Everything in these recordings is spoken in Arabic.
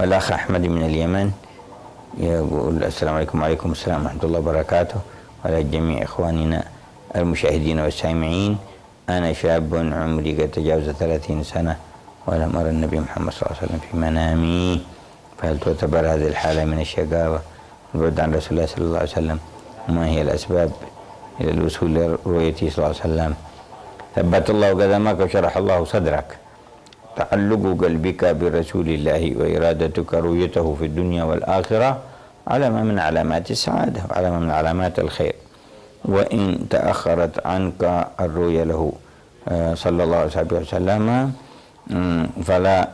والأخ أحمد من اليمن يقول السلام عليكم. وعليكم السلام ورحمة الله وبركاته. وعلى جميع إخواننا المشاهدين والسامعين أنا شاب عمري قد تجاوز ثلاثين سنة ولم أرى النبي محمد صلى الله عليه وسلم في منامي. فهل تعتبر هذه الحالة من الشقاوة؟ البعد عن رسول الله صلى الله عليه وسلم وما هي الأسباب إلى الوصول لرؤيته صلى الله عليه وسلم. ثبت الله قدمك وشرح الله صدرك. تعلق قلبك برسول الله وإرادتك رؤيته في الدنيا والآخرة علامة من علامات السعادة وعلامة من علامات الخير. وإن تأخرت عنك الرؤية له آه، صلى الله عليه وسلم فلا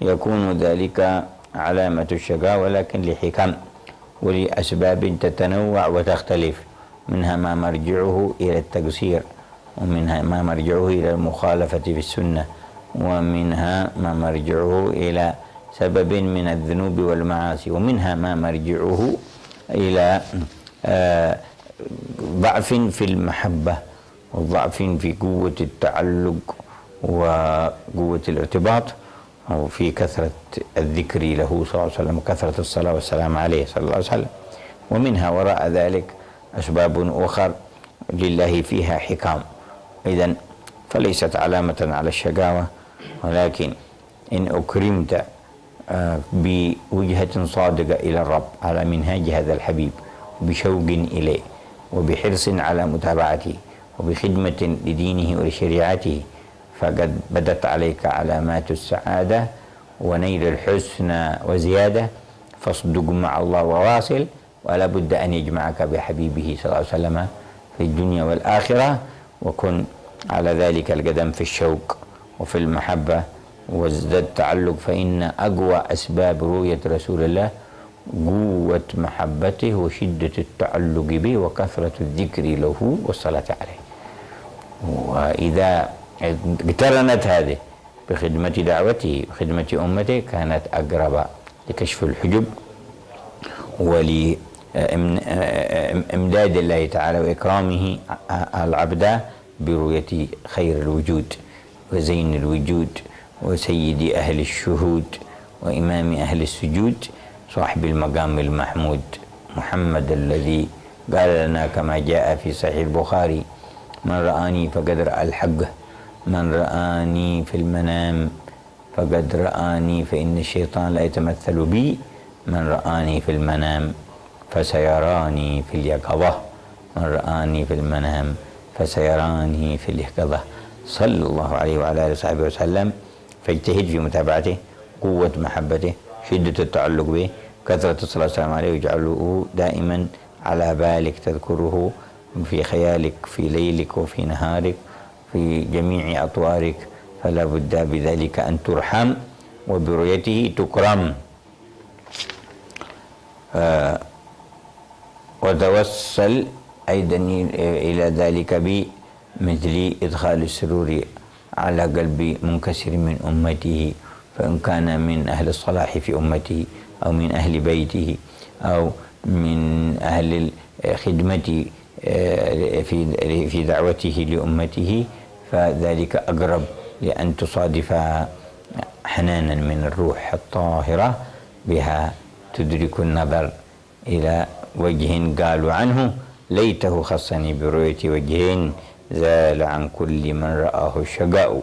يكون ذلك علامة الشقاء ولكن لحكم. ولأسباب تتنوع وتختلف منها ما مرجعه إلى التقصير ومنها ما مرجعه إلى المخالفة في السنة ومنها ما مرجعه إلى سبب من الذنوب والمعاصي ومنها ما مرجعه إلى آه، ضعف في المحبة وضعف في قوة التعلق وقوة الارتباط وفي كثرة الذكر له صلى الله عليه وسلم وكثرة الصلاة والسلام عليه صلى الله عليه وسلم. ومنها وراء ذلك أسباب أخر لله فيها حكام. إذا فليست علامة على الشقاوة ولكن إن أكرمت آه، بوجهة صادقة إلى الرب على منهاج هذا الحبيب بشوق إليه وبحرص على متابعته وبخدمة لدينه ولشريعته فقد بدت عليك علامات السعادة ونيل الحسنى وزيادة فاصدق مع الله وواصل ولا بد أن يجمعك بحبيبه صلى الله عليه وسلم في الدنيا والآخرة وكن على ذلك القدم في الشوق وفي المحبة وازداد تعلق فإن أقوى أسباب رؤية رسول الله قوة محبته وشدة التعلق به وكثرة الذكر له والصلاة عليه. وإذا اقترنت هذه بخدمة دعوته وخدمة أمته كانت أقرب لكشف الحجب ولإمداد الله تعالى وإكرامه العبد برؤية خير الوجود وزين الوجود وسيد أهل الشهود وإمام أهل السجود صاحب المقام المحمود محمد الذي قال لنا كما جاء في صحيح البخاري من رآني فقد رأى الحق من رآني في المنام فقد رآني فإن الشيطان لا يتمثل بي. من رآني في المنام فسيراني في اليقظة. من رآني في المنام فسيراني في اليقظة. صلى الله عليه وعلى آله وصحبه وسلم. فاجتهد في متابعته قوة محبته شدة التعلق به. كثرة الصلاة والسلام عليه ويجعله دائما على بالك تذكره في خيالك في ليلك وفي نهارك. في جميع أطوارك فلا بد بذلك أن ترحم وبرؤيته تكرم. آه وتوسل أيضا إلى ذلك بمثل إدخال السرور على قلب منكسر من أمته فإن كان من أهل الصلاح في أمته أو من أهل بيته أو من أهل الخدمة آه، في في دعوته لأمته فذلك أقرب لأن تصادف حنانا من الروح الطاهرة بها تدرك النظر إلى وجه قالوا عنه ليته خصني برؤية وجه زال عن كل من رآه الشقاء.